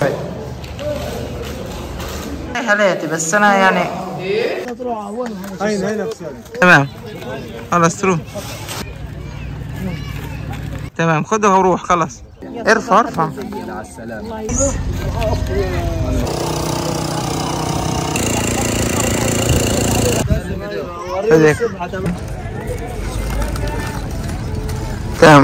طيب. إيه حالاتي؟ بس أنا يعني نفسها تمام. خلاص تروح. تمام. خدها وروح خلاص. ارفع ارفع. هذيك.